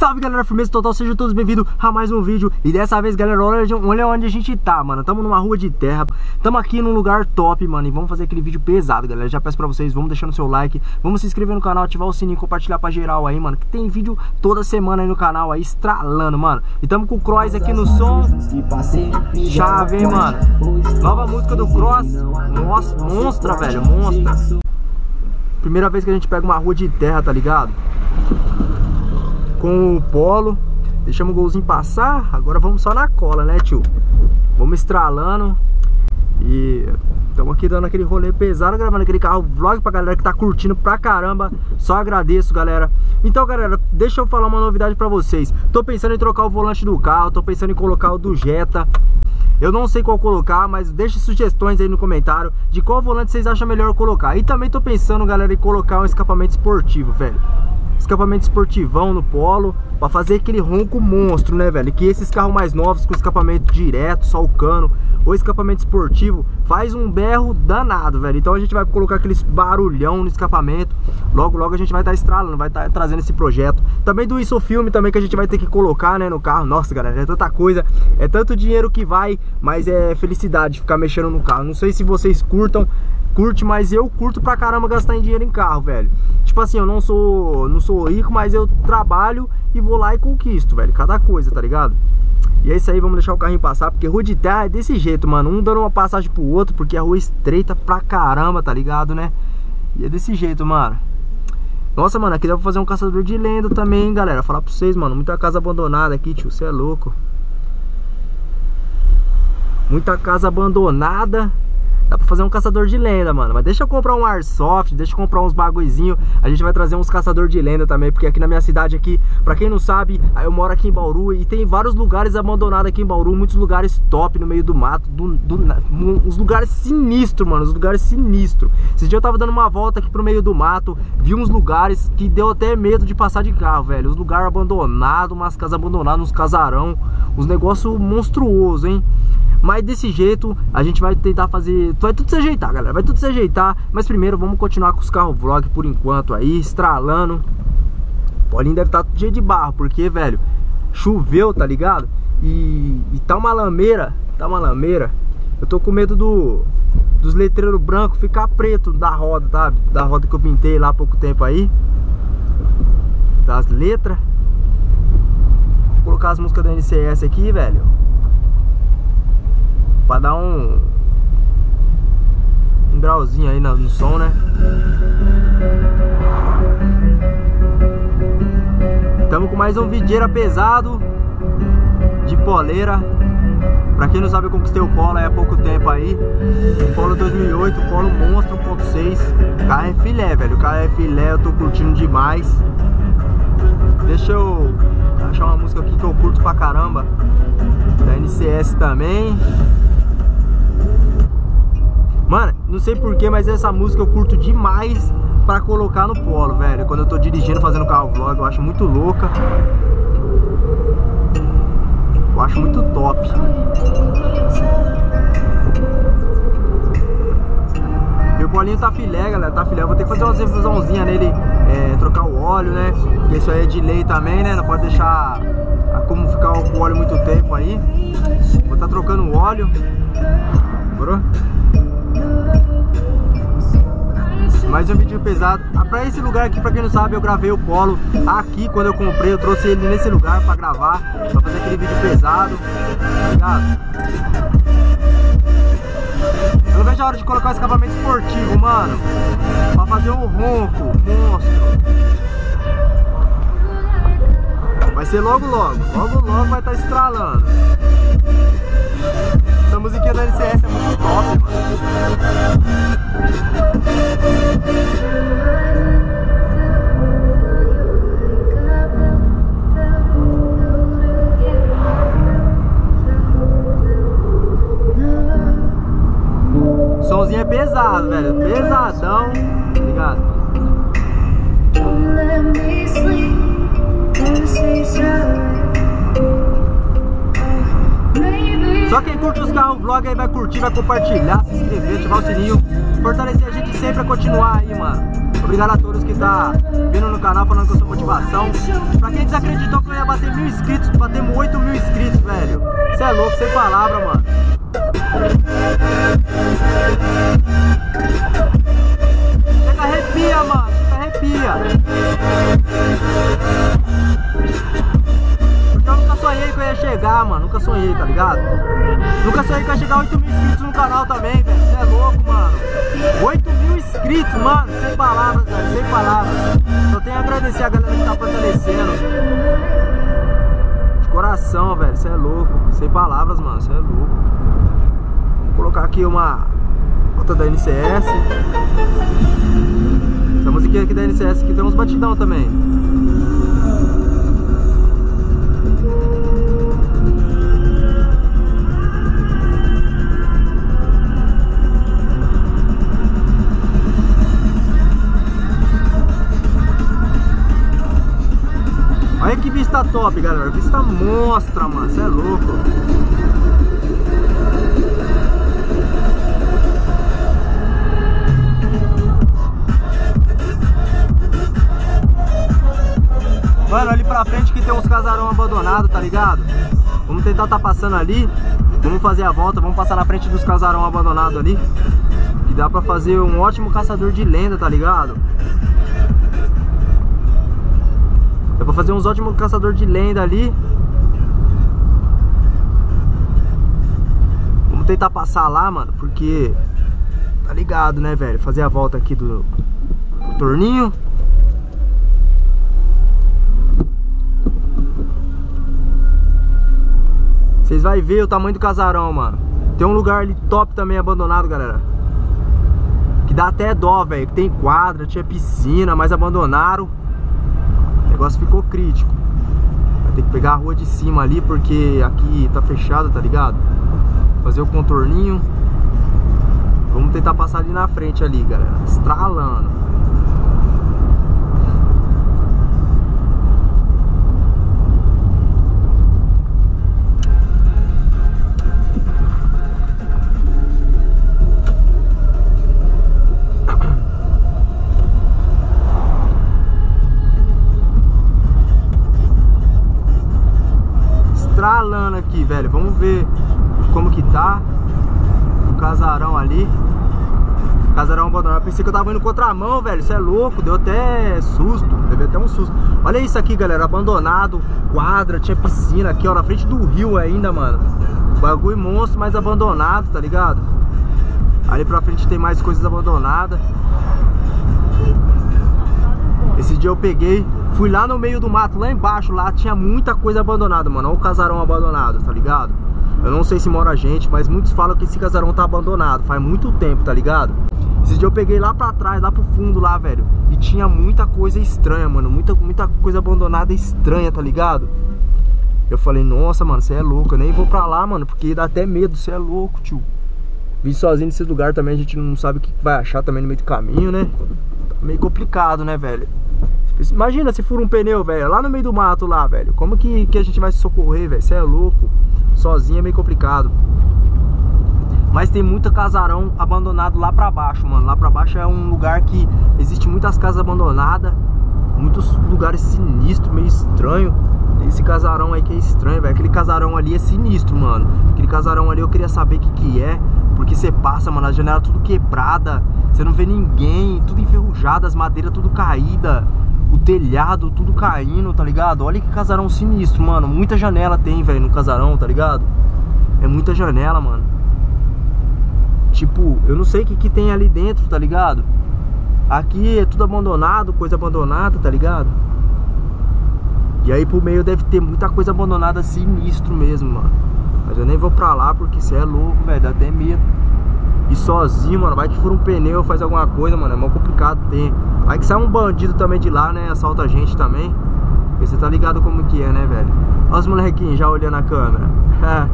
Salve galera, firmeza total, sejam todos bem-vindos a mais um vídeo. E dessa vez galera, olha, olha onde a gente tá, mano. Tamo numa rua de terra, tamo aqui num lugar top, mano. E vamos fazer aquele vídeo pesado, galera. Já peço pra vocês, vamos deixando seu like Vamos se inscrever no canal, ativar o sininho, compartilhar pra geral aí, mano Que tem vídeo toda semana aí no canal aí, estralando, mano. E tamo com o Cross aqui no som. Chave, mano. Nova música do Cross. Nossa, monstra, velho, monstra. Primeira vez que a gente pega uma rua de terra, tá ligado? Com o polo. Deixamos o golzinho passar. Agora vamos só na cola, né, tio? Vamos estralando. E estamos aqui dando aquele rolê pesado, gravando aquele carro vlog pra galera que tá curtindo pra caramba. Só agradeço, galera. Então, galera, deixa eu falar uma novidade pra vocês. Tô pensando em trocar o volante do carro, tô pensando em colocar o do Jetta. Eu não sei qual colocar, mas deixe sugestões aí no comentário de qual volante vocês acham melhor colocar. E também tô pensando, galera, em colocar um escapamento esportivo, velho escapamento esportivão no polo para fazer aquele ronco monstro, né, velho? Que esses carros mais novos com escapamento direto, só o cano, ou escapamento esportivo, faz um berro danado, velho. Então a gente vai colocar aqueles barulhão no escapamento. Logo, logo a gente vai estar tá estralando, vai estar tá trazendo esse projeto. Também do Isso Filme também que a gente vai ter que colocar, né, no carro. Nossa, galera, é tanta coisa, é tanto dinheiro que vai, mas é felicidade ficar mexendo no carro. Não sei se vocês curtam, curte, mas eu curto pra caramba gastar em dinheiro em carro, velho. Tipo assim, eu não sou, não sou rico, mas eu trabalho e vou lá e conquisto, velho. Cada coisa, tá ligado? E é isso aí, vamos deixar o carrinho passar, porque rua de terra é desse jeito, mano. Um dando uma passagem pro outro, porque a rua é estreita pra caramba, tá ligado, né? E é desse jeito, mano. Nossa, mano, aqui dá pra fazer um caçador de lenda também, galera. Falar pra vocês, mano. Muita casa abandonada aqui, tio. Você é louco. Muita casa abandonada. Dá pra fazer um caçador de lenda, mano. Mas deixa eu comprar um Airsoft, deixa eu comprar uns bagulhozinho. A gente vai trazer uns caçador de lenda também, porque aqui na minha cidade aqui, pra quem não sabe, eu moro aqui em Bauru e tem vários lugares abandonados aqui em Bauru, muitos lugares top no meio do mato, do, do, uns lugares sinistros, mano, uns lugares sinistros. Esse dia eu tava dando uma volta aqui pro meio do mato, vi uns lugares que deu até medo de passar de carro, velho. Uns lugares abandonados, umas casas abandonadas, uns casarão, uns negócios monstruosos, hein? Mas desse jeito a gente vai tentar fazer. Vai tudo se ajeitar, galera. Vai tudo se ajeitar. Mas primeiro vamos continuar com os carros vlog por enquanto aí, estralando. O Paulinho deve estar tá cheio de barro, porque, velho, choveu, tá ligado? E, e tá uma lameira, tá uma lameira. Eu tô com medo do dos letreiros brancos ficar preto da roda, tá? Da roda que eu pintei lá há pouco tempo aí. Das letras. Vou colocar as músicas da NCS aqui, velho. Pra dar um Um grauzinho aí no, no som, né? Tamo com mais um videira pesado De poleira. Pra quem não sabe eu conquistei o Polo há pouco tempo aí. O Polo 2008, o Polo Monstro 1.6 Carro é filé, velho, o carro é filé, eu tô curtindo demais. Deixa eu achar uma música aqui que eu curto pra caramba. Da NCS também Mano, não sei porquê, mas essa música eu curto demais pra colocar no polo, velho. Quando eu tô dirigindo, fazendo carro vlog, eu acho muito louca. Eu acho muito top. Meu polinho tá filé, galera, tá filé. Eu vou ter que fazer uma refusãozinha nele, é, trocar o óleo, né? Porque isso aí é de lei também, né? Não pode deixar como ficar o óleo muito tempo aí. Vou estar tá trocando o óleo. Demorou? Mais um vídeo pesado. Ah, pra esse lugar aqui, pra quem não sabe, eu gravei o Polo aqui quando eu comprei. Eu trouxe ele nesse lugar pra gravar, pra fazer aquele vídeo pesado. Tá ligado? Eu não vejo a hora de colocar o escapamento esportivo, mano. Pra fazer um ronco, monstro. Vai ser logo logo. Logo logo vai estar tá estralando. Essa musiquinha da LCS é muito top, mano. Somzinho é pesado, velho. Pesadão. Ligado? Só quem curte os carros vlog aí vai curtir, vai compartilhar, se inscrever, ativar o sininho, fortalecer a gente sempre a continuar aí, mano. Obrigado a todos que tá vindo no canal falando que eu sou motivação. Pra quem desacreditou que eu ia bater mil inscritos, batemos 8 mil inscritos, velho. Você é louco, sem palavra, mano. Chega arrepia, mano. Chega arrepia. Chegar, mano. Nunca sonhei, tá ligado? Nunca sonhei que ia chegar a 8 mil inscritos no canal também, velho. Você é louco, mano. 8 mil inscritos, mano. Sem palavras, velho. Sem palavras. Só tenho a agradecer a galera que tá fortalecendo. De coração, velho. Você é louco. Sem palavras, mano. Você é louco. Vou colocar aqui uma outra da NCS. Essa musiquinha aqui da NCS aqui tem uns batidão também. Vista top, galera. Vista monstra, mano. Você é louco. Mano, ali pra frente que tem uns casarão abandonados, tá ligado? Vamos tentar tá passando ali. Vamos fazer a volta, vamos passar na frente dos casarão abandonados ali. Que dá pra fazer um ótimo caçador de lenda, tá ligado? Fazer uns ótimos caçador de lenda ali. Vamos tentar passar lá, mano, porque... Tá ligado, né, velho? Fazer a volta aqui do, do torninho. Vocês vão ver o tamanho do casarão, mano. Tem um lugar ali top também abandonado, galera. Que dá até dó, velho. Tem quadra, tinha piscina, mas abandonaram. Negócio ficou crítico. Vai ter que pegar a rua de cima ali, porque aqui tá fechada, tá ligado? Fazer o contorninho. Vamos tentar passar ali na frente ali, galera. Estralando Vamos ver como que tá o casarão ali. Casarão abandonado. Pensei que eu tava indo contramão, velho. Isso é louco. Deu até susto. Deu até um susto. Olha isso aqui, galera. Abandonado. Quadra. Tinha piscina aqui, ó. Na frente do rio ainda, mano. Bagulho monstro, mas abandonado, tá ligado? Ali pra frente tem mais coisas abandonadas. Esse dia eu peguei, fui lá no meio do mato, lá embaixo, lá tinha muita coisa abandonada, mano. Olha o casarão abandonado, tá ligado? Eu não sei se mora gente, mas muitos falam que esse casarão tá abandonado, faz muito tempo, tá ligado? Esse dia eu peguei lá pra trás, lá pro fundo lá, velho. E tinha muita coisa estranha, mano. Muita, muita coisa abandonada estranha, tá ligado? Eu falei, nossa, mano, você é louco. Eu nem vou pra lá, mano, porque dá até medo, você é louco, tio. Vim sozinho nesse lugar também, a gente não sabe o que vai achar também no meio do caminho, né? Tá meio complicado, né, velho? Imagina se fura um pneu, velho, lá no meio do mato lá, velho. Como que, que a gente vai se socorrer, velho? Você é louco. Sozinho é meio complicado. Mas tem muita casarão abandonado lá pra baixo, mano. Lá pra baixo é um lugar que existe muitas casas abandonadas. Muitos lugares sinistros, meio estranho. Esse casarão aí que é estranho, velho. Aquele casarão ali é sinistro, mano. Aquele casarão ali eu queria saber o que que é. Porque você passa, mano, a janela tudo quebrada. Você não vê ninguém, tudo enferrujado, as madeiras tudo caída o telhado tudo caindo, tá ligado? Olha que casarão sinistro, mano. Muita janela tem, velho, no casarão, tá ligado? É muita janela, mano. Tipo, eu não sei o que, que tem ali dentro, tá ligado? Aqui é tudo abandonado, coisa abandonada, tá ligado? E aí pro meio deve ter muita coisa abandonada sinistro mesmo, mano. Mas eu nem vou pra lá porque você é louco, velho, dá até medo. E sozinho, mano, vai que for um pneu, faz alguma coisa, mano, é mó complicado ter. Vai que sai um bandido também de lá, né, assalta a gente também. Você tá ligado como que é, né, velho? Olha os molequinhos já olhando a câmera.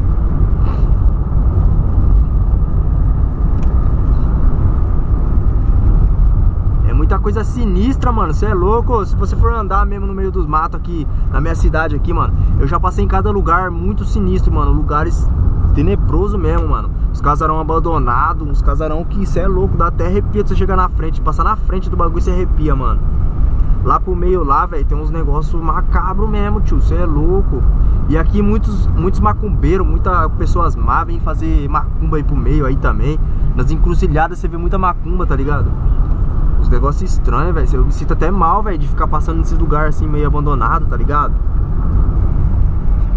é muita coisa sinistra, mano. Você é louco. Se você for andar mesmo no meio dos matos aqui, na minha cidade aqui, mano, eu já passei em cada lugar muito sinistro, mano. Lugares tenebroso mesmo, mano. Os casarão abandonados, uns casarão que cê é louco, dá até arrepio você chegar na frente, passar na frente do bagulho você arrepia, mano. Lá pro meio lá, velho, tem uns negócios macabros mesmo, tio. Você é louco. E aqui muitos, muitos macumbeiros, muitas pessoas má vêm fazer macumba aí pro meio aí também. Nas encruzilhadas você vê muita macumba, tá ligado? Os negócios estranhos, velho. Eu me sinto até mal, velho, de ficar passando nesse lugar assim meio abandonado, tá ligado?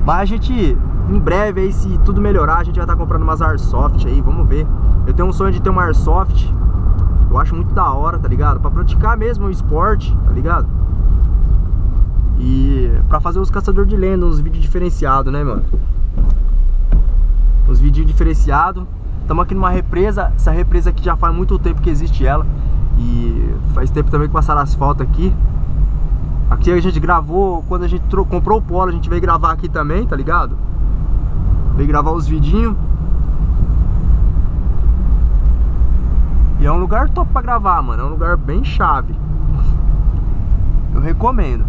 Mas a gente, em breve aí, se tudo melhorar, a gente vai estar tá comprando umas Airsoft aí, vamos ver. Eu tenho um sonho de ter uma Airsoft eu acho muito da hora, tá ligado? Pra praticar mesmo o esporte, tá ligado? E pra fazer os caçadores de lenda, uns vídeos diferenciados, né, mano? Uns vídeos diferenciados. Estamos aqui numa represa. Essa represa aqui já faz muito tempo que existe ela. E faz tempo também que passaram asfalto aqui. Aqui a gente gravou, quando a gente comprou o polo, a gente veio gravar aqui também, tá ligado? Veio gravar os vidinhos. E é um lugar top pra gravar, mano. É um lugar bem chave. Eu recomendo.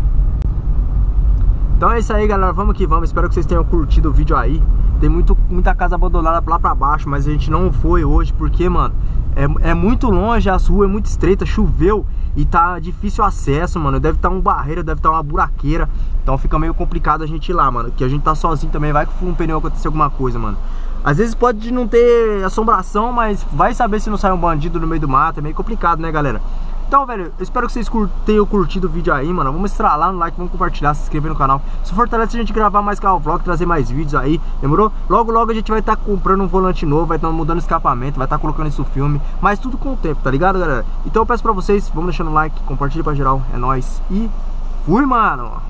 Então é isso aí, galera. Vamos que vamos. Espero que vocês tenham curtido o vídeo aí. Tem muito, muita casa abandonada lá pra baixo, mas a gente não foi hoje porque, mano, é, é muito longe, as ruas é muito estreita, choveu e tá difícil acesso, mano. Deve estar tá um barreira, deve estar tá uma buraqueira. Então fica meio complicado a gente ir lá, mano. Que a gente tá sozinho também, vai que um pneu acontecer alguma coisa, mano. Às vezes pode não ter assombração, mas vai saber se não sai um bandido no meio do mato. É meio complicado, né, galera? Então, velho, eu espero que vocês tenham curtido o vídeo aí, mano. Vamos estralar no like, vamos compartilhar, se inscrever no canal. Isso fortalece a gente gravar mais carro vlog, trazer mais vídeos aí, demorou? Logo, logo a gente vai estar tá comprando um volante novo, vai estar tá mudando escapamento, vai estar tá colocando isso filme. Mas tudo com o tempo, tá ligado, galera? Então eu peço pra vocês, vamos deixando o like, compartilha pra geral. É nóis e fui, mano!